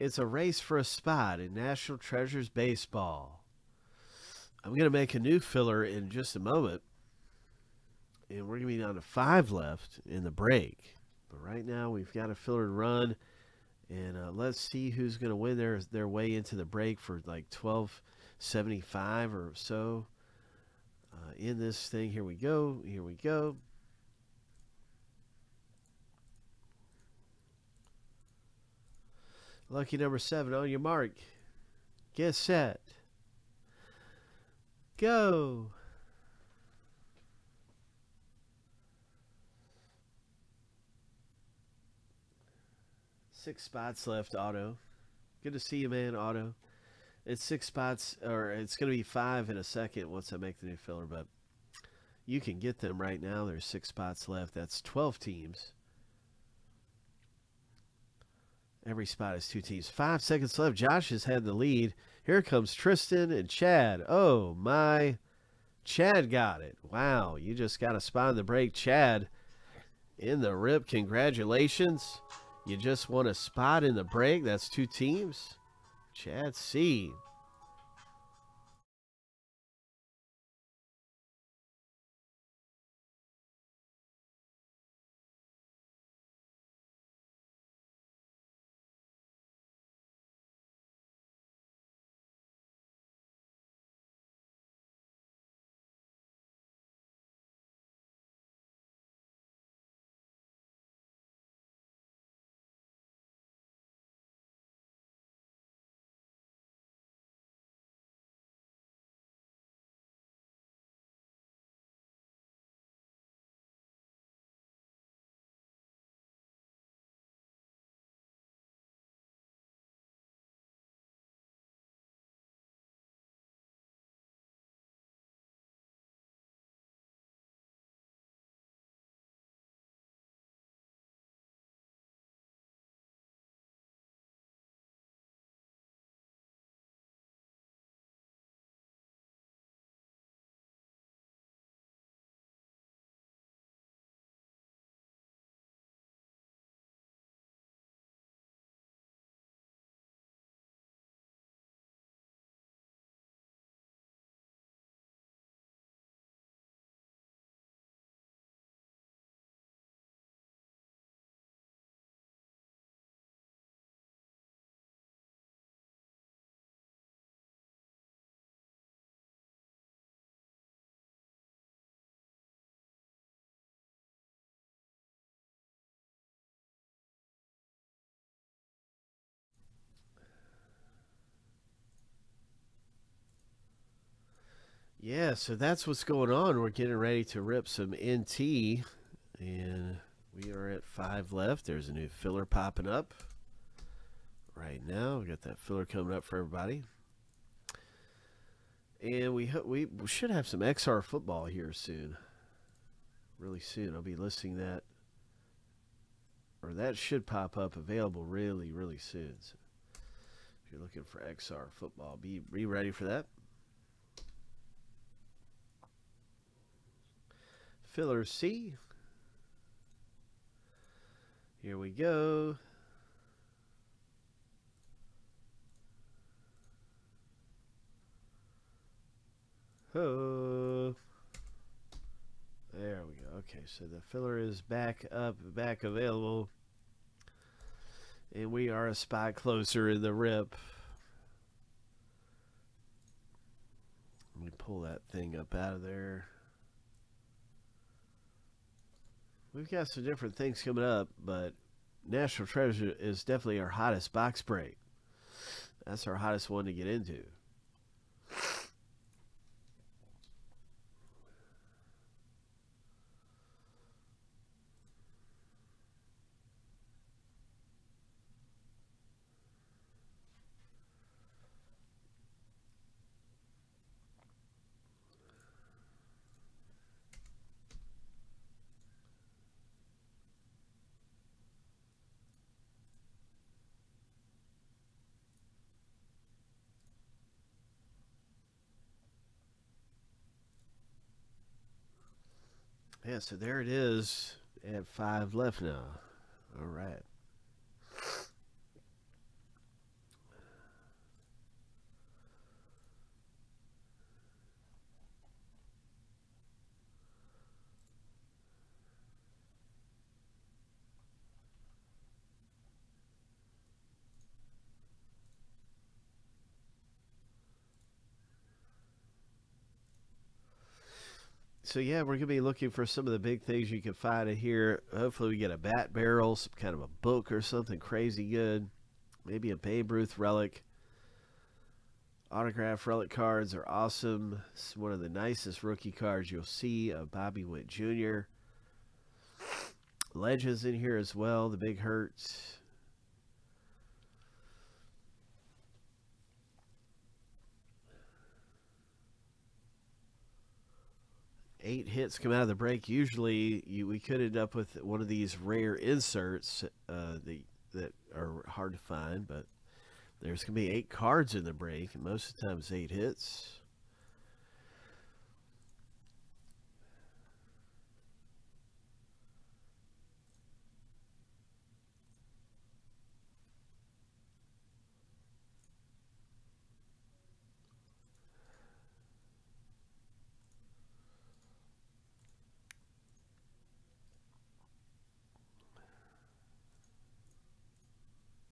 It's a race for a spot in National Treasures Baseball. I'm going to make a new filler in just a moment. And we're going to be down to five left in the break. But right now, we've got a filler run. And uh, let's see who's going to win their, their way into the break for like 1275 or so. Uh, in this thing, here we go. Here we go. Lucky number seven on your mark. Get set. Go. Six spots left, Otto. Good to see you, man, Otto. It's six spots, or it's going to be five in a second once I make the new filler, but you can get them right now. There's six spots left. That's 12 teams. Every spot is two teams. Five seconds left. Josh has had the lead. Here comes Tristan and Chad. Oh, my. Chad got it. Wow. You just got a spot in the break. Chad in the rip. Congratulations. You just won a spot in the break. That's two teams. Chad C. Yeah, so that's what's going on. We're getting ready to rip some NT, and we are at five left. There's a new filler popping up right now. We got that filler coming up for everybody, and we we should have some XR football here soon, really soon. I'll be listing that, or that should pop up available really really soon. So if you're looking for XR football, be be ready for that. Filler C. Here we go. Oh. There we go. Okay, so the filler is back up, back available. And we are a spot closer in the rip. Let me pull that thing up out of there. We've got some different things coming up, but National Treasure is definitely our hottest box break. That's our hottest one to get into. Yeah, so there it is at five left now. All right. So yeah, we're gonna be looking for some of the big things you can find in here. Hopefully, we get a bat barrel, some kind of a book or something crazy good. Maybe a Babe Ruth relic. Autograph relic cards are awesome. It's one of the nicest rookie cards you'll see of Bobby Witt Jr. Legends in here as well. The Big Hurts. Eight hits come out of the break, usually you, we could end up with one of these rare inserts uh, that, that are hard to find, but there's going to be eight cards in the break, and most of the time it's eight hits.